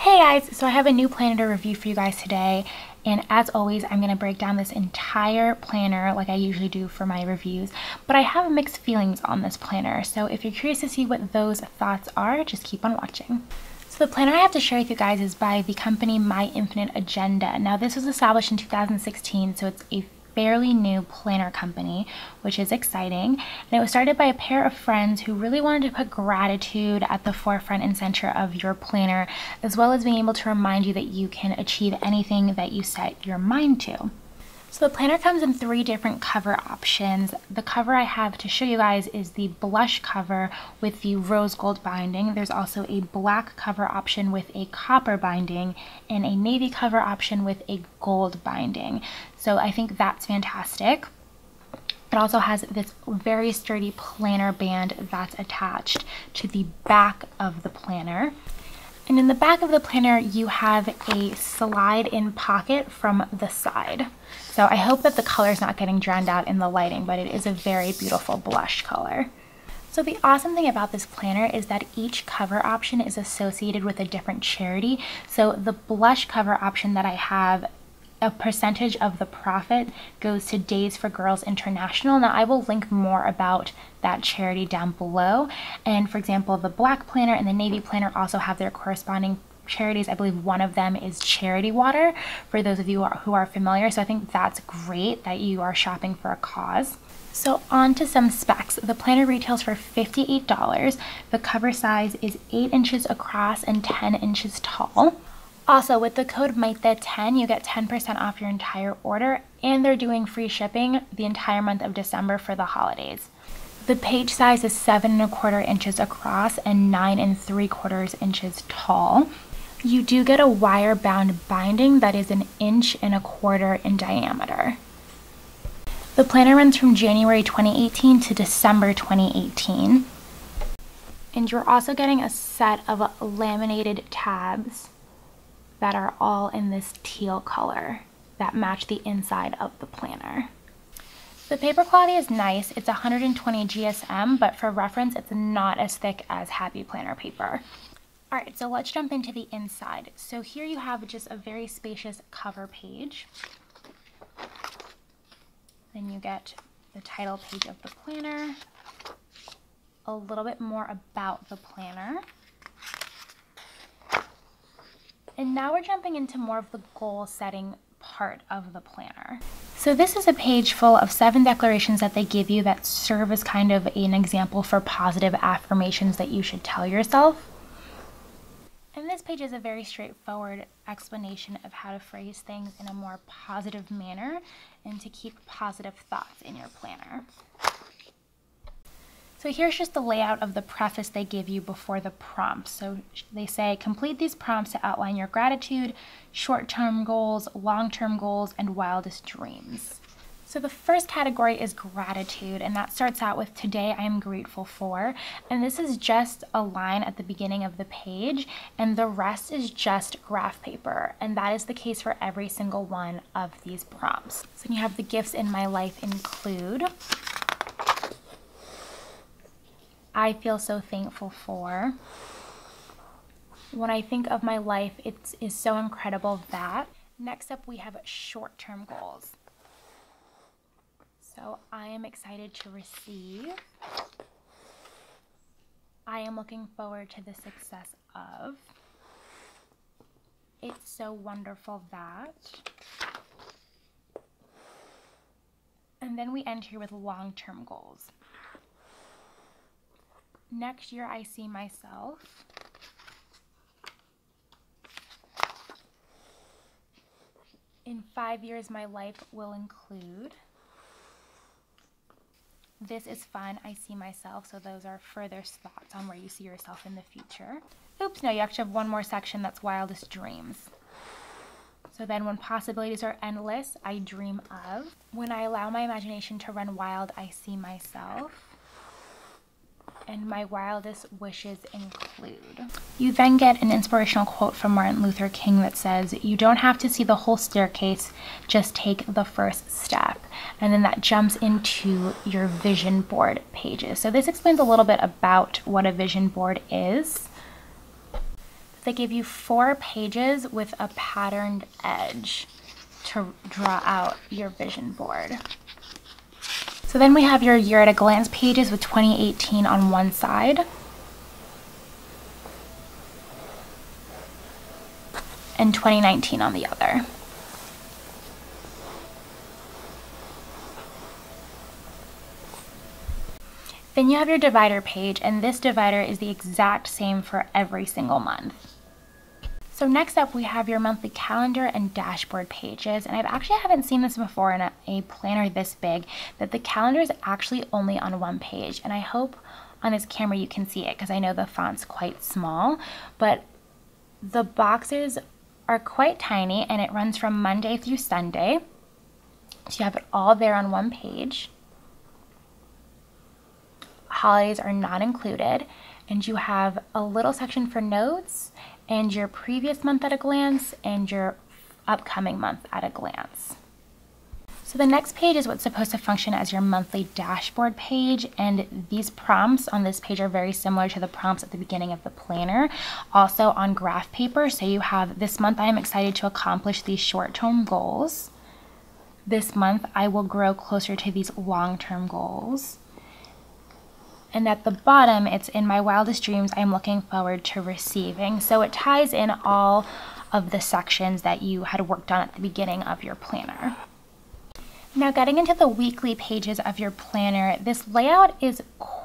Hey guys, so I have a new planner to review for you guys today. And as always, I'm going to break down this entire planner like I usually do for my reviews. But I have mixed feelings on this planner. So if you're curious to see what those thoughts are, just keep on watching. So the planner I have to share with you guys is by the company My Infinite Agenda. Now this was established in 2016, so it's a fairly new planner company, which is exciting. And it was started by a pair of friends who really wanted to put gratitude at the forefront and center of your planner, as well as being able to remind you that you can achieve anything that you set your mind to. So the planner comes in three different cover options. The cover I have to show you guys is the blush cover with the rose gold binding. There's also a black cover option with a copper binding and a navy cover option with a gold binding. So I think that's fantastic. It also has this very sturdy planner band that's attached to the back of the planner. And in the back of the planner, you have a slide in pocket from the side. So I hope that the color is not getting drowned out in the lighting, but it is a very beautiful blush color. So the awesome thing about this planner is that each cover option is associated with a different charity. So the blush cover option that I have a percentage of the profit goes to Days for Girls International. Now, I will link more about that charity down below. And for example, the Black Planner and the Navy Planner also have their corresponding charities. I believe one of them is Charity Water, for those of you who are familiar. So I think that's great that you are shopping for a cause. So on to some specs. The planner retails for $58. The cover size is 8 inches across and 10 inches tall. Also, with the code MAITE10, you get 10% off your entire order, and they're doing free shipping the entire month of December for the holidays. The page size is 7 and a quarter inches across and 9 and 3 quarters inches tall. You do get a wire bound binding that is an inch and a quarter in diameter. The planner runs from January 2018 to December 2018. And you're also getting a set of laminated tabs that are all in this teal color that match the inside of the planner. The paper quality is nice. It's 120 GSM, but for reference, it's not as thick as Happy Planner paper. All right, so let's jump into the inside. So here you have just a very spacious cover page. Then you get the title page of the planner, a little bit more about the planner, and now we're jumping into more of the goal setting part of the planner. So this is a page full of seven declarations that they give you that serve as kind of an example for positive affirmations that you should tell yourself. And this page is a very straightforward explanation of how to phrase things in a more positive manner and to keep positive thoughts in your planner. So here's just the layout of the preface they give you before the prompts. So they say, complete these prompts to outline your gratitude, short-term goals, long-term goals, and wildest dreams. So the first category is gratitude, and that starts out with today I am grateful for. And this is just a line at the beginning of the page, and the rest is just graph paper. And that is the case for every single one of these prompts. So you have the gifts in my life include I feel so thankful for. When I think of my life, it is so incredible that. Next up, we have short term goals. So I am excited to receive. I am looking forward to the success of. It's so wonderful that. And then we end here with long term goals next year I see myself. In five years my life will include this is fun i see myself. So those are further thoughts on where you see yourself in the future. Oops no you actually have one more section that's wildest dreams. So then when possibilities are endless i dream of. When i allow my imagination to run wild i see myself and my wildest wishes include. You then get an inspirational quote from Martin Luther King that says, You don't have to see the whole staircase, just take the first step. And then that jumps into your vision board pages. So this explains a little bit about what a vision board is. they give you four pages with a patterned edge to draw out your vision board. So then we have your year at a glance pages with 2018 on one side. And 2019 on the other. Then you have your divider page, and this divider is the exact same for every single month. So next up, we have your monthly calendar and dashboard pages. And I've actually haven't seen this before in a, a planner this big, that the calendar is actually only on one page. And I hope on this camera you can see it because I know the font's quite small, but the boxes are quite tiny and it runs from Monday through Sunday. So you have it all there on one page holidays are not included, and you have a little section for notes and your previous month at a glance and your upcoming month at a glance. So the next page is what's supposed to function as your monthly dashboard page and these prompts on this page are very similar to the prompts at the beginning of the planner, also on graph paper. So you have this month I am excited to accomplish these short-term goals. This month I will grow closer to these long-term goals. And at the bottom, it's in my wildest dreams, I'm looking forward to receiving. So it ties in all of the sections that you had worked on at the beginning of your planner. Now getting into the weekly pages of your planner, this layout is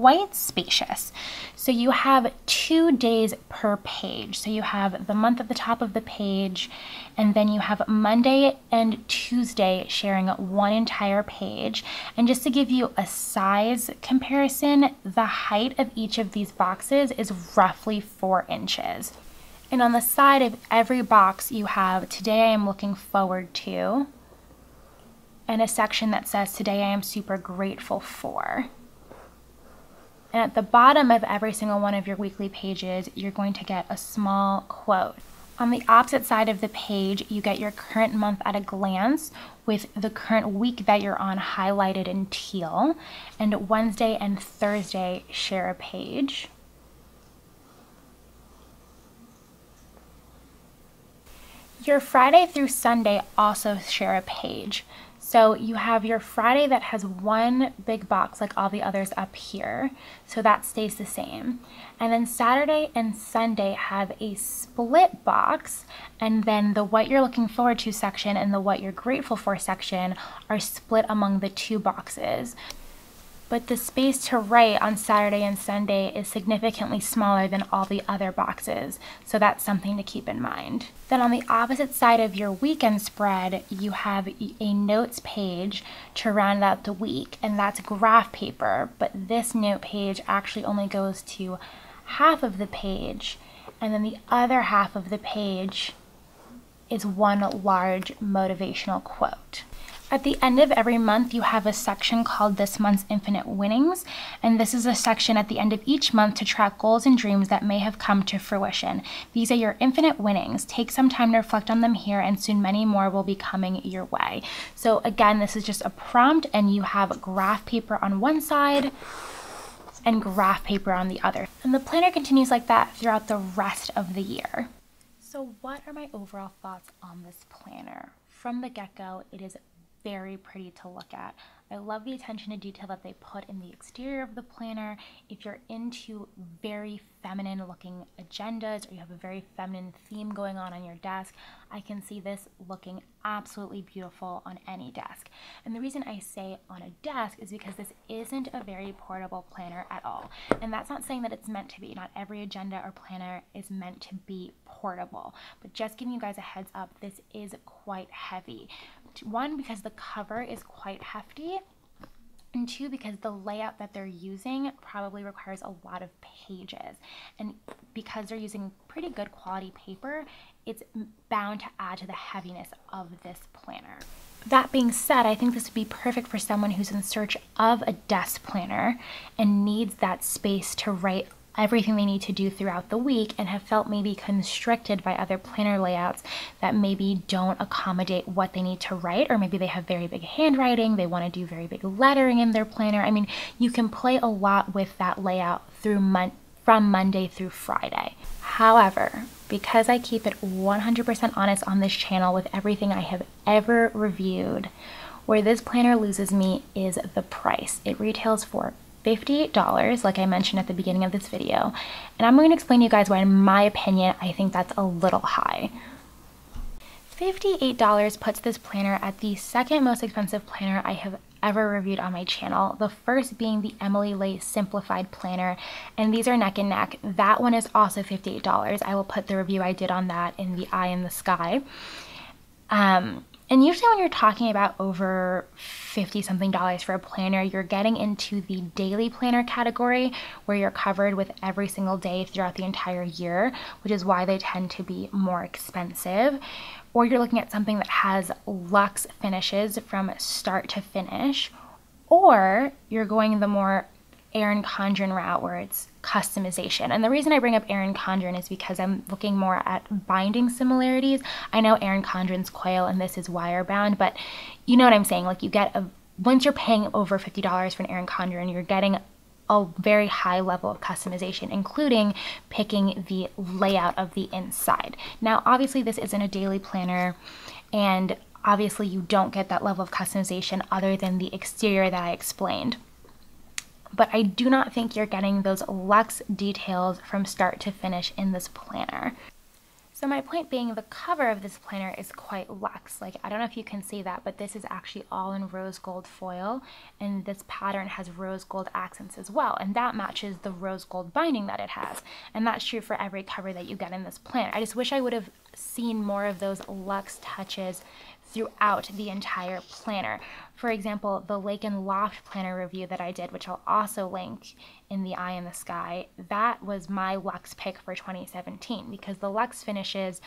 quite spacious. So you have two days per page. So you have the month at the top of the page, and then you have Monday and Tuesday sharing one entire page. And just to give you a size comparison, the height of each of these boxes is roughly four inches. And on the side of every box, you have today I am looking forward to, and a section that says, Today I am super grateful for. And at the bottom of every single one of your weekly pages, you're going to get a small quote. On the opposite side of the page, you get your current month at a glance with the current week that you're on highlighted in teal. And Wednesday and Thursday share a page. Your Friday through Sunday also share a page. So you have your Friday that has one big box like all the others up here. So that stays the same. And then Saturday and Sunday have a split box. And then the what you're looking forward to section and the what you're grateful for section are split among the two boxes but the space to write on Saturday and Sunday is significantly smaller than all the other boxes, so that's something to keep in mind. Then on the opposite side of your weekend spread, you have a notes page to round out the week, and that's graph paper, but this note page actually only goes to half of the page, and then the other half of the page is one large motivational quote. At the end of every month, you have a section called This Month's Infinite Winnings, and this is a section at the end of each month to track goals and dreams that may have come to fruition. These are your infinite winnings. Take some time to reflect on them here, and soon many more will be coming your way. So, again, this is just a prompt, and you have graph paper on one side and graph paper on the other. And the planner continues like that throughout the rest of the year. So, what are my overall thoughts on this planner? From the get go, it is very pretty to look at. I love the attention to detail that they put in the exterior of the planner. If you're into very feminine looking agendas or you have a very feminine theme going on on your desk, I can see this looking absolutely beautiful on any desk. And the reason I say on a desk is because this isn't a very portable planner at all. And that's not saying that it's meant to be. Not every agenda or planner is meant to be portable. But just giving you guys a heads up, this is quite heavy. One, because the cover is quite hefty, and two, because the layout that they're using probably requires a lot of pages. And because they're using pretty good quality paper, it's bound to add to the heaviness of this planner. That being said, I think this would be perfect for someone who's in search of a desk planner and needs that space to write everything they need to do throughout the week and have felt maybe constricted by other planner layouts that maybe don't accommodate what they need to write, or maybe they have very big handwriting, they want to do very big lettering in their planner. I mean, you can play a lot with that layout through month from Monday through Friday. However, because I keep it 100% honest on this channel with everything I have ever reviewed, where this planner loses me is the price. It retails for $58, like I mentioned at the beginning of this video. And I'm going to explain to you guys why, in my opinion, I think that's a little high. $58 puts this planner at the second most expensive planner I have ever reviewed on my channel. The first being the Emily Ley Simplified Planner, and these are neck and neck. That one is also $58. I will put the review I did on that in the eye in the sky. Um, and usually when you're talking about over 50 something dollars for a planner, you're getting into the daily planner category where you're covered with every single day throughout the entire year, which is why they tend to be more expensive. Or you're looking at something that has luxe finishes from start to finish, or you're going the more Erin Condren route where it's customization. And the reason I bring up Erin Condren is because I'm looking more at binding similarities. I know Erin Condren's coil and this is wire bound, but you know what I'm saying? Like you get a once you're paying over $50 for an Erin Condren, you're getting a very high level of customization, including picking the layout of the inside. Now, obviously, this isn't a daily planner, and obviously, you don't get that level of customization other than the exterior that I explained but I do not think you're getting those luxe details from start to finish in this planner. So my point being the cover of this planner is quite luxe. Like I don't know if you can see that, but this is actually all in rose gold foil and this pattern has rose gold accents as well. And that matches the rose gold binding that it has. And that's true for every cover that you get in this planner. I just wish I would have seen more of those luxe touches throughout the entire planner. For example, the Lake and Loft planner review that I did, which I'll also link in the eye in the sky, that was my Luxe pick for 2017 because the Luxe finishes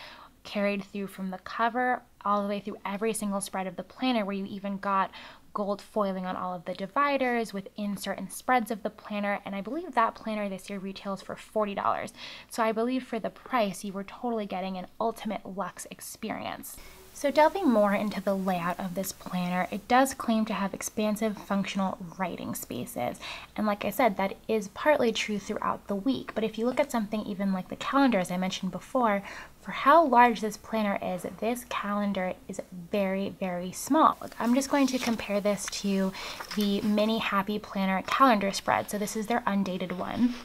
carried through from the cover all the way through every single spread of the planner where you even got gold foiling on all of the dividers within certain spreads of the planner and I believe that planner this year retails for $40. So I believe for the price you were totally getting an ultimate luxe experience. So delving more into the layout of this planner, it does claim to have expansive functional writing spaces. And like I said, that is partly true throughout the week. But if you look at something even like the calendar, as I mentioned before, for how large this planner is, this calendar is very, very small. I'm just going to compare this to the Mini Happy Planner calendar spread. So this is their undated one.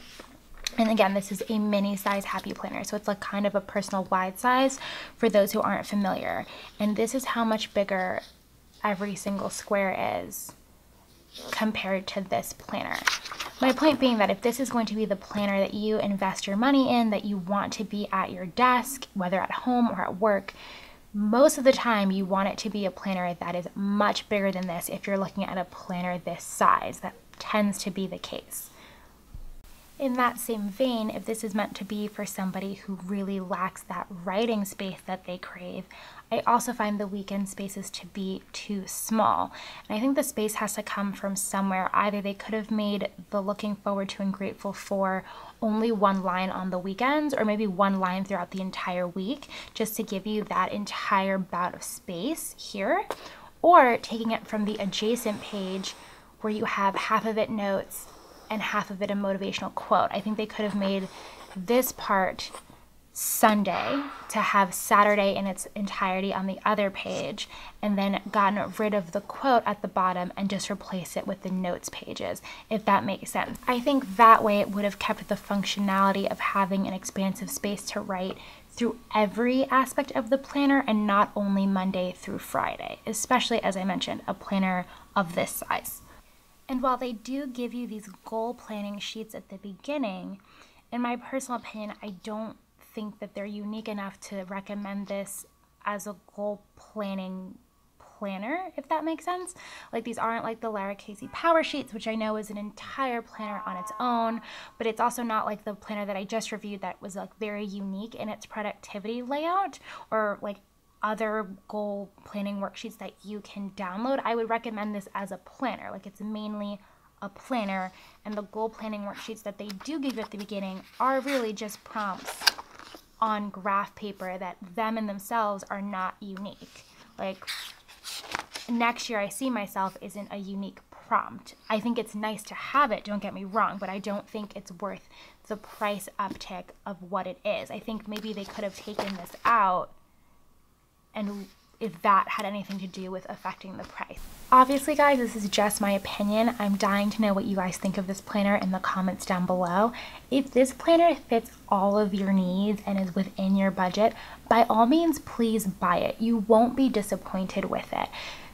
And again, this is a mini size happy planner. So it's like kind of a personal wide size for those who aren't familiar. And this is how much bigger every single square is compared to this planner. My point being that if this is going to be the planner that you invest your money in, that you want to be at your desk, whether at home or at work, most of the time you want it to be a planner that is much bigger than this if you're looking at a planner this size. That tends to be the case. In that same vein, if this is meant to be for somebody who really lacks that writing space that they crave, I also find the weekend spaces to be too small. And I think the space has to come from somewhere. Either they could have made the looking forward to and grateful for only one line on the weekends, or maybe one line throughout the entire week, just to give you that entire bout of space here. Or taking it from the adjacent page where you have half of it notes and half of it a motivational quote. I think they could have made this part Sunday to have Saturday in its entirety on the other page and then gotten rid of the quote at the bottom and just replace it with the notes pages, if that makes sense. I think that way it would have kept the functionality of having an expansive space to write through every aspect of the planner and not only Monday through Friday, especially as I mentioned, a planner of this size. And while they do give you these goal planning sheets at the beginning, in my personal opinion, I don't think that they're unique enough to recommend this as a goal planning planner, if that makes sense. Like these aren't like the Lara Casey Power Sheets, which I know is an entire planner on its own, but it's also not like the planner that I just reviewed that was like very unique in its productivity layout or like other goal planning worksheets that you can download, I would recommend this as a planner. Like it's mainly a planner, and the goal planning worksheets that they do give you at the beginning are really just prompts on graph paper that them and themselves are not unique. Like next year I see myself isn't a unique prompt. I think it's nice to have it, don't get me wrong, but I don't think it's worth the price uptick of what it is. I think maybe they could have taken this out and if that had anything to do with affecting the price. Obviously, guys, this is just my opinion. I'm dying to know what you guys think of this planner in the comments down below. If this planner fits all of your needs and is within your budget, by all means, please buy it. You won't be disappointed with it.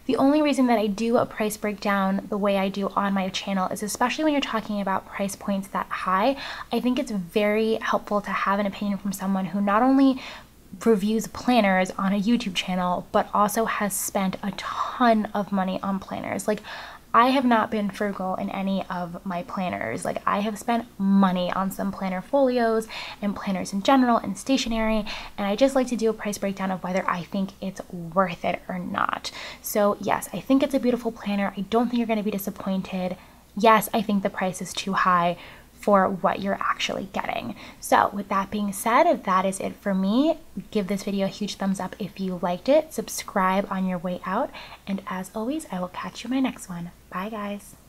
The only reason that I do a price breakdown the way I do on my channel is especially when you're talking about price points that high, I think it's very helpful to have an opinion from someone who not only reviews planners on a YouTube channel, but also has spent a ton of money on planners. Like, I have not been frugal in any of my planners. Like, I have spent money on some planner folios and planners in general and stationery, and I just like to do a price breakdown of whether I think it's worth it or not. So, yes, I think it's a beautiful planner. I don't think you're going to be disappointed. Yes, I think the price is too high for what you're actually getting. So with that being said, that is it for me. Give this video a huge thumbs up if you liked it. Subscribe on your way out. And as always, I will catch you in my next one. Bye guys.